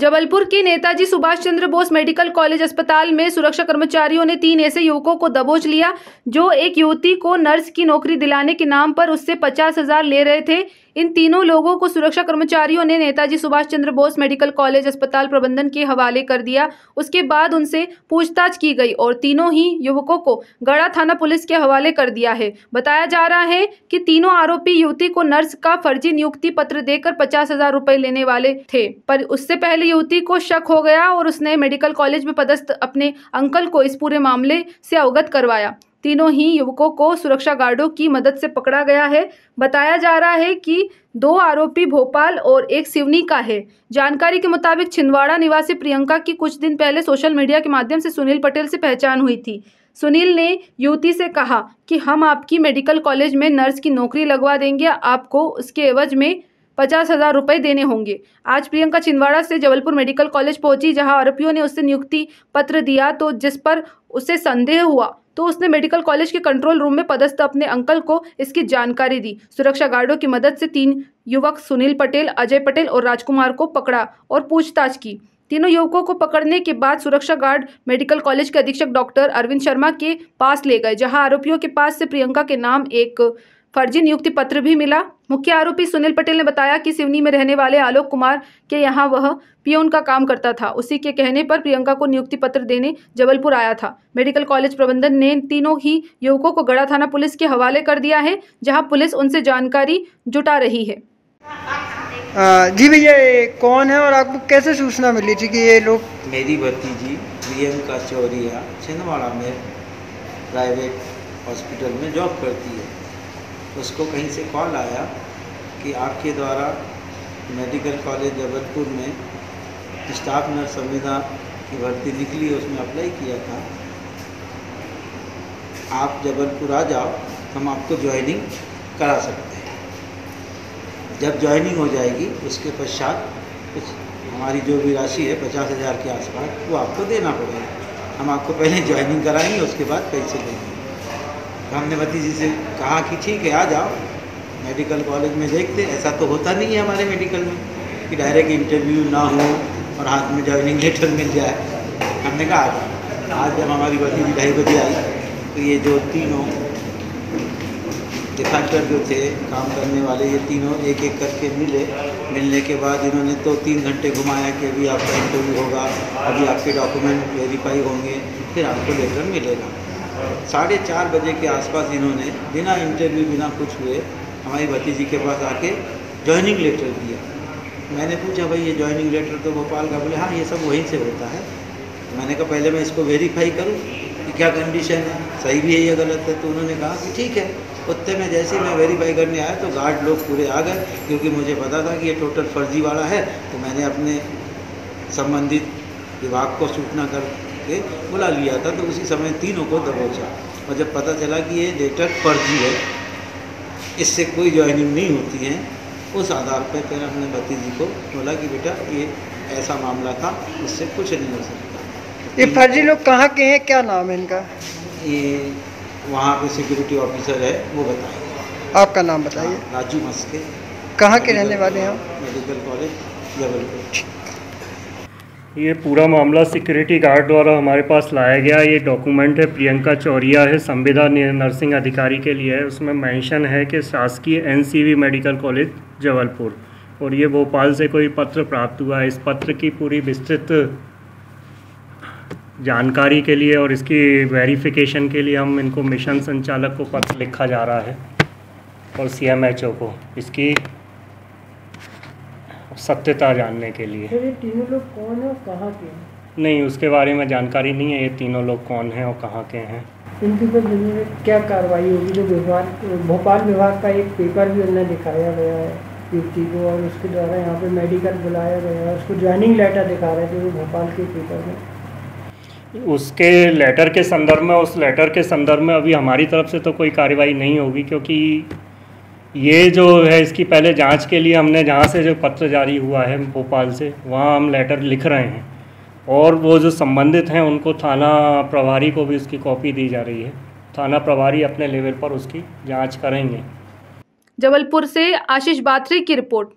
जबलपुर के Netaji Subhash Chandra Bose medical college अस्पताल में सुरक्षा कर्मचारियों ने तीन ऐसे युवकों को दबोच लिया, जो एक युवती को नर्स की नौकरी दिलाने के नाम पर उससे पचास हज़ार ले रहे थे। इन तीनों लोगों को सुरक्षा कर्मचारियों ने नेताजी सुभाष चंद्र बोस मेडिकल कॉलेज अस्पताल प्रबंधन के हवाले कर दिया। उसके बाद उनसे पूछताछ की गई और तीनों ही युवकों को गढ़ा थाना पुलिस के हवाले कर दिया है। बताया जा रहा है कि तीनों आरोपी युवती को नर्स का फर्जी नियुक्ति पत्र देकर पचास हज़ार रुपए लेने वाले थे। पर उससे पहले युवती को शक हो गया और उसने मेडिकल कॉलेज में पदस्थ अपने अंकल को इस पूरे मामले से अवगत करवाया। तीनों ही युवकों को सुरक्षा गार्डों की मदद से पकड़ा गया है। बताया जा रहा है कि दो आरोपी भोपाल और एक सिवनी का है। जानकारी के मुताबिक छिंदवाड़ा निवासी प्रियंका की कुछ दिन पहले सोशल मीडिया के माध्यम से सुनील पटेल से पहचान हुई थी। सुनील ने युवती से कहा कि हम आपकी मेडिकल कॉलेज में नर्स की नौकरी लगवा देंगे, आपको उसके एवज में पचास हज़ार रुपये देने होंगे। आज प्रियंका छिंदवाड़ा से जबलपुर मेडिकल कॉलेज पहुँची, जहाँ आरोपियों ने उससे नियुक्ति पत्र दिया तो जिस पर उसे संदेह हुआ तो उसने मेडिकल कॉलेज के कंट्रोल रूम में पदस्थ अपने अंकल को इसकी जानकारी दी। सुरक्षा गार्डों की मदद से तीन युवक सुनील पटेल, अजय पटेल और राजकुमार को पकड़ा और पूछताछ की। तीनों युवकों को पकड़ने के बाद सुरक्षा गार्ड, मेडिकल कॉलेज के अधीक्षक डॉक्टर अरविंद शर्मा के पास ले गए, जहाँ आरोपियों के पास से प्रियंका के नाम एक फर्जी नियुक्ति पत्र भी मिला। मुख्य आरोपी सुनील पटेल ने बताया कि सिवनी में रहने वाले आलोक कुमार के यहाँ वह पियोन का काम करता था। उसी के कहने पर प्रियंका को नियुक्ति पत्र देने जबलपुर आया था। मेडिकल कॉलेज प्रबंधन ने तीनों ही युवकों को गढ़ा थाना पुलिस के हवाले कर दिया है जहाँ पुलिस उनसे जानकारी जुटा रही है। आ, जी भैया कौन है और आपको कैसे सूचना मिली थी कि ये लोग मेरी भतीजी प्रियंका चौरिया छिंदवाड़ा में प्राइवेट हॉस्पिटल में जॉब करती है। उसको कहीं से कॉल आया कि आपके द्वारा मेडिकल कॉलेज जबलपुर में स्टाफ नर्स संविदा की भर्ती निकली, उसमें अप्लाई किया था। आप जबलपुर आ जाओ, हम आपको ज्वाइनिंग करा सकते हैं। जब ज्वाइनिंग हो जाएगी, उसके पश्चात कुछ हमारी जो भी राशि है, पचास हज़ार के आसपास, वो आपको देना पड़ेगा। हम आपको पहले ज्वाइनिंग कराएँगे, उसके बाद पैसे देंगे। तो हमने भतीजी से कहा कि ठीक है, आ जाओ। मेडिकल कॉलेज में देखते, ऐसा तो होता नहीं है हमारे मेडिकल में कि डायरेक्ट इंटरव्यू ना हो और हाथ में ज्वाइनिंग लेटर मिल जाए। हमने कहा आ जाओ आज जब हमारी भतीजी ढाई बजे आई तो ये जो तीनों डिफेक्टर जो थे, काम करने वाले, ये तीनों एक एक करके मिले। मिलने के बाद इन्होंने तो तीन घंटे घुमाया कि अभी आपका इंटरव्यू होगा, अभी आपके डॉक्यूमेंट वेरीफाई होंगे, फिर आपको लेटर मिलेगा। साढ़े चार बजे के आसपास इन्होंने, बिना इंटरव्यू बिना कुछ हुए, हमारी भतीजी के पास आके ज्वाइनिंग लेटर दिया। मैंने पूछा, भाई, ये ज्वाइनिंग लेटर तो भोपाल का? बोले हाँ ये सब वहीं से होता है। मैंने कहा, पहले मैं इसको वेरीफाई करूँ कि क्या कंडीशन है? सही भी है या गलत है? तो उन्होंने कहा कि ठीक है, उत्ते में जैसे मैं वेरीफाई करने आया तो गार्ड लोग पूरे आ गए, क्योंकि मुझे पता था कि ये टोटल फर्जी वाला है। तो मैंने अपने संबंधित विभाग को सूचना कर के बुला लिया था तो उसी समय तीनों को दबोचा। और जब पता चला कि ये लेटर फर्जी है इससे कोई ज्वाइनिंग नहीं होती है उस आधार पर फिर हमने भतीजी को बोला कि बेटा ये ऐसा मामला था इससे कुछ नहीं हो सकता। ये फर्जी लोग कहाँ के हैं? क्या नाम है इनका? ये वहाँ पे सिक्योरिटी ऑफिसर है वो बताएँगे। आपका नाम बताइए। राजू मस्के। कहाँ के रहने वाले हैं मेडिकल कॉलेज जबलपुर। ये पूरा मामला सिक्योरिटी गार्ड द्वारा हमारे पास लाया गया ये डॉक्यूमेंट है, प्रियंका चौरिया है संविदा नर्सिंग अधिकारी के लिए है। उसमें मेंशन है कि शासकीय एनसीवी मेडिकल कॉलेज, जबलपुर। और ये भोपाल से कोई पत्र प्राप्त हुआ है। इस पत्र की पूरी विस्तृत जानकारी के लिए और इसकी वेरिफिकेशन के लिए हम इनको मिशन संचालक को पत्र लिखा जा रहा है और सीएमएचओ को। इसकी सत्यता जानने के लिए। ये तीनों लोग कौन है और कहाँ के हैं? नहीं उसके बारे में जानकारी नहीं है ये तीनों लोग कौन हैं और कहाँ के हैं। इनके ऊपर क्या कार्रवाई होगी जो विभाग भोपाल विभाग का एक पेपर भी उन्हें दिखाया गया है युवती को और उसके द्वारा यहाँ पे मेडिकल बुलाया गया है। उसको ज्वाइनिंग लेटर दिखा रहे थे वो भोपाल के पेपर में। उसके लेटर के संदर्भ में उस लेटर के संदर्भ में अभी हमारी तरफ़ से तो कोई कार्रवाई नहीं होगी क्योंकि ये जो है, इसकी पहले जाँच के लिए हमने जहाँ से जो पत्र जारी हुआ है भोपाल से, वहाँ हम लेटर लिख रहे हैं। और वो जो संबंधित हैं, उनको थाना प्रभारी को भी उसकी कॉपी दी जा रही है। थाना प्रभारी अपने लेवल पर उसकी जाँच करेंगे। जबलपुर से आशीष बाथरी की रिपोर्ट।